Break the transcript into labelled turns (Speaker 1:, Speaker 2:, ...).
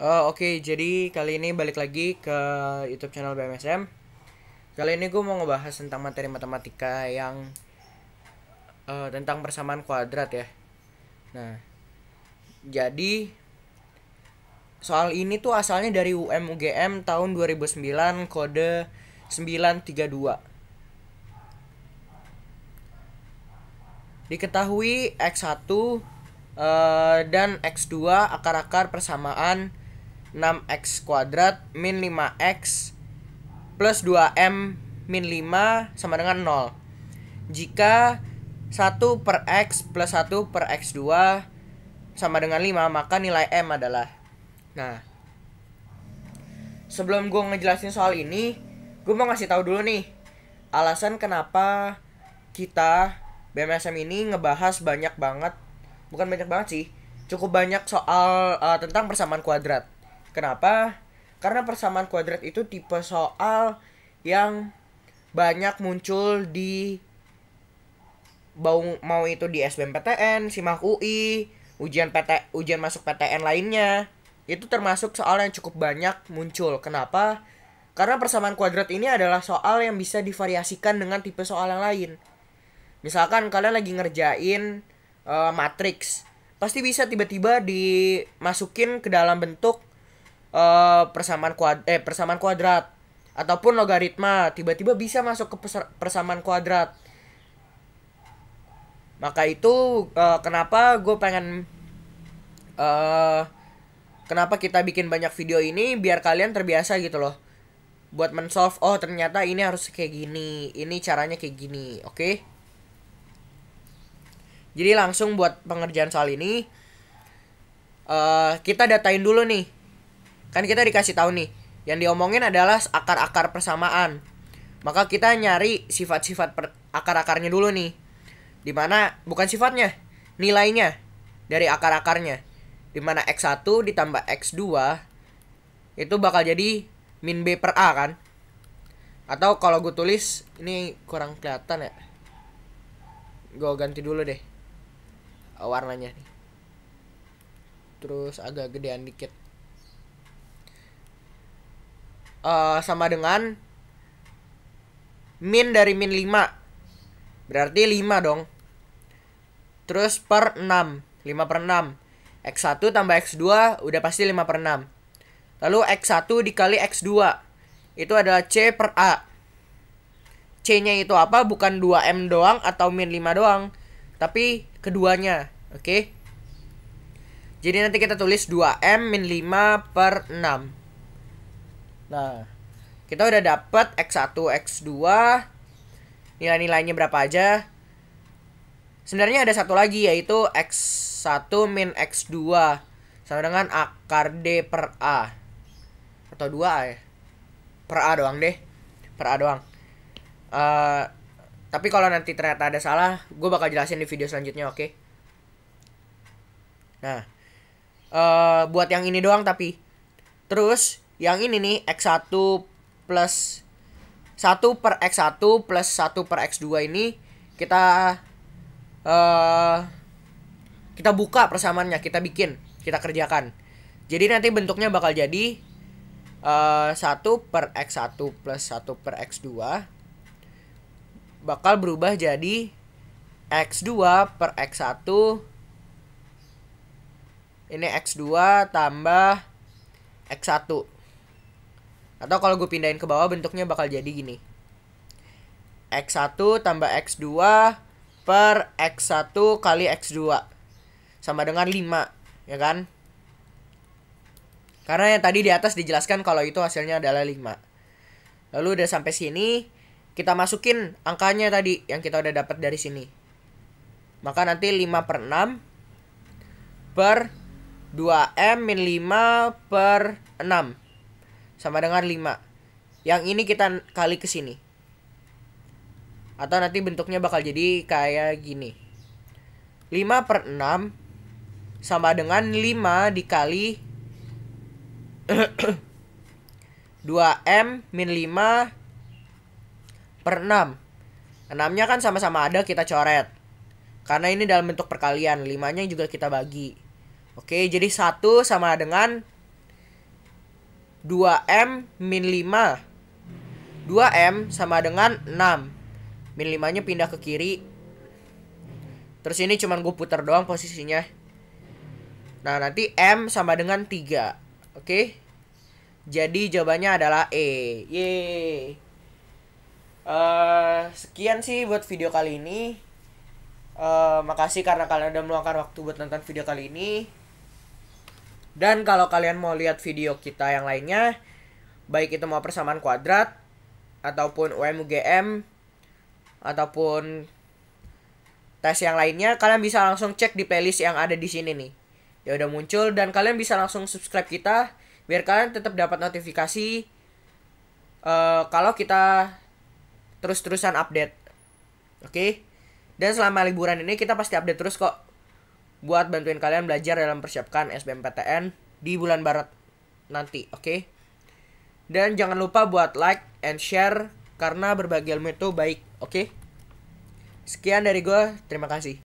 Speaker 1: Oh, Oke, jadi kali ini balik lagi ke YouTube channel BMSM. Kali ini gue mau ngebahas tentang materi matematika yang eh, tentang persamaan kuadrat ya. Nah, jadi soal ini tuh asalnya dari UM UGM tahun 2009 kode 932. Diketahui X1 eh, dan X2 akar-akar persamaan 6x kuadrat min 5x plus 2m min 5 sama dengan 0 Jika 1 per x plus 1 per x2 sama dengan 5 maka nilai m adalah. Nah Sebelum gue ngejelasin soal ini Gue mau ngasih tahu dulu nih Alasan kenapa kita BMSM ini ngebahas banyak banget Bukan banyak banget sih Cukup banyak soal uh, tentang persamaan kuadrat Kenapa? Karena persamaan kuadrat itu tipe soal yang banyak muncul di mau mau itu di SBMPTN, SIMAK UI, ujian PT ujian masuk PTN lainnya. Itu termasuk soal yang cukup banyak muncul. Kenapa? Karena persamaan kuadrat ini adalah soal yang bisa divariasikan dengan tipe soal yang lain. Misalkan kalian lagi ngerjain uh, matriks, pasti bisa tiba-tiba dimasukin ke dalam bentuk uh, persamaan kuad eh persamaan kuadrat. Ataupun logaritma tiba-tiba bisa masuk ke persamaan kuadrat. Maka itu uh, kenapa gue pengen uh, kenapa kita bikin banyak video ini biar kalian terbiasa gitu loh. Buat mensolve oh ternyata ini harus kayak gini ini caranya kayak gini oke? Okay? jadi langsung buat pengerjaan soal ini uh, kita datain dulu nih kan kita dikasih tahu nih yang diomongin adalah akar-akar persamaan. Maka kita nyari sifat-sifat akar-akarnya dulu nih. Di mana bukan sifatnya nilainya dari akar-akarnya. Di mana x1 ditambah x2 itu bakal jadi min b per a kan? Atau kalau gue tulis ini kurang kelihatan ya. Gue ganti dulu deh warnanya nih. Terus agak gedean dikit uh, sama dengan min dari min 5 berarti 5 dong. Terus per 6 5 per 6 X1 tambah X2 udah pasti 5 per 6 lalu X1 dikali X2 itu adalah C per A. C nya itu apa? Bukan 2M doang atau min 5 doang tapi keduanya oke? Okay? jadi nanti kita tulis 2M min 5 per 6 Nah, kita udah dapet X1, X2. Nilai-nilainya berapa aja? Sebenarnya ada satu lagi yaitu X1 min X2 sama dengan akar D per A. Atau 2A ya? Per A doang deh. Per A doang. Uh, tapi kalau nanti ternyata ada salah, gue bakal jelasin di video selanjutnya, oke? Okay? Nah, uh, buat yang ini doang tapi. Terus yang ini nih X1 plus 1 per X1 plus 1 per X2 ini kita uh, kita buka persamaannya, kita bikin, kita kerjakan. Jadi nanti bentuknya bakal jadi uh, eh, 1 per X1 plus 1 per X2 bakal berubah jadi X2 per X1 ini X2 tambah X1 atau kalau gue pindahin ke bawah bentuknya bakal jadi gini. X1 tambah X2 per X1 kali X2. Sama dengan 5, ya kan? Karena yang tadi di atas dijelaskan kalau itu hasilnya adalah 5. Lalu udah sampai sini, kita masukin angkanya tadi yang kita udah dapat dari sini. Maka nanti 5 per 6 per 2M min 5 per 6 sama dengan 5. Yang ini kita kali ke sini. Atau nanti bentuknya bakal jadi kayak gini. 5 per 6 sama dengan 5 dikali 2M min 5 per 6. 6 nya kan sama-sama ada kita coret. Karena ini dalam bentuk perkalian. 5 nya juga kita bagi. Oke jadi 1 sama dengan 2M min 5 2M sama dengan 6 Min 5 nya pindah ke kiri. Terus ini cuman gue putar doang posisinya. Nah nanti M sama dengan 3 Oke? Jadi jawabannya adalah E. Yeay. Uh, Sekian sih buat video kali ini. Uh, Makasih karena kalian udah meluangkan waktu buat nonton video kali ini dan kalau kalian mau lihat video kita yang lainnya, baik itu mau persamaan kuadrat, ataupun UMUGM, ataupun tes yang lainnya, kalian bisa langsung cek di playlist yang ada di sini nih. Ya udah muncul dan kalian bisa langsung subscribe kita biar kalian tetap dapat notifikasi uh, kalau kita terus-terusan update. Oke? Okay? Dan selama liburan ini kita pasti update terus kok buat bantuin kalian belajar dalam persiapkan SBMPTN di bulan Barat nanti, oke? Okay? Dan jangan lupa buat like and share karena berbagi ilmu itu baik, oke? Okay? Sekian dari gue, terima kasih.